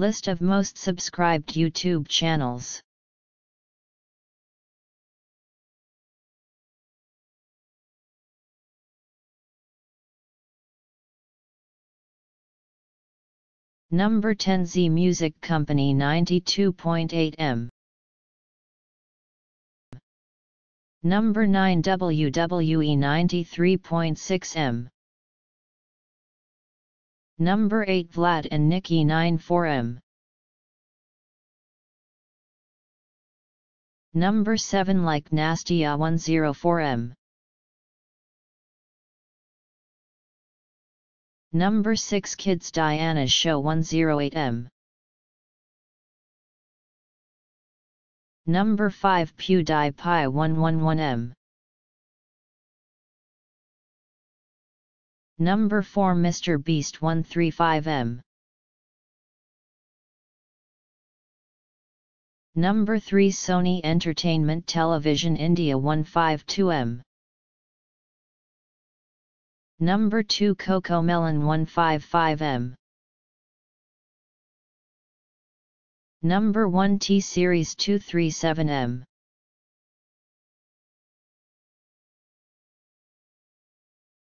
List of most subscribed YouTube channels. Number 10 Zee Music Company 92.8 M. Number 9 WWE 93.6 M. Number 8 Vlad and Niki 94M. Number 7 Like Nastya 104M. Uh, Number 6 Kids Diana's Show 108M. Number 5 PewDiePie 111M. Number 4 Mr. Beast 135M. Number 3 Sony Entertainment Television India 152M. Number 2 Coco Melon 155M. Number 1 T-Series 237M.